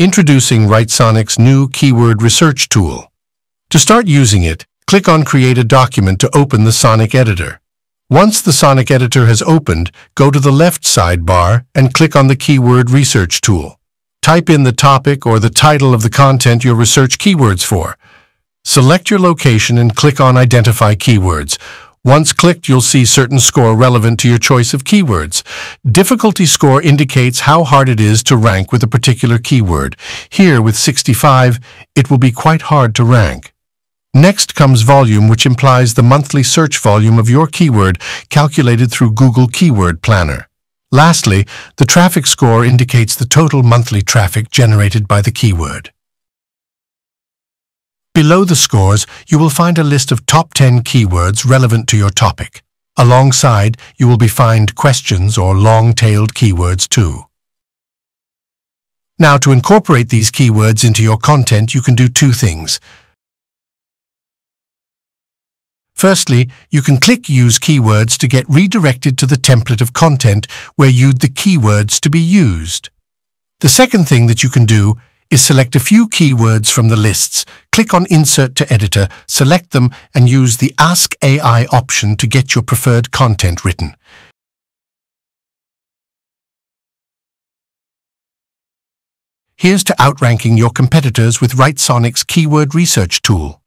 Introducing Writesonic's new keyword research tool. To start using it, click on Create a document to open the Sonic Editor. Once the Sonic Editor has opened, go to the left sidebar and click on the Keyword Research tool. Type in the topic or the title of the content you'll research keywords for. Select your location and click on Identify Keywords. Once clicked, you'll see certain score relevant to your choice of keywords. Difficulty score indicates how hard it is to rank with a particular keyword. Here, with 65, it will be quite hard to rank. Next comes volume, which implies the monthly search volume of your keyword calculated through Google Keyword Planner. Lastly, the traffic score indicates the total monthly traffic generated by the keyword. Below the scores, you will find a list of top 10 keywords relevant to your topic. Alongside, you will be find questions or long-tailed keywords too. Now, to incorporate these keywords into your content, you can do two things. Firstly, you can click Use Keywords to get redirected to the template of content where you'd the keywords to be used. The second thing that you can do is select a few keywords from the lists, click on Insert to Editor, select them and use the Ask AI option to get your preferred content written. Here's to outranking your competitors with Writesonic's keyword research tool.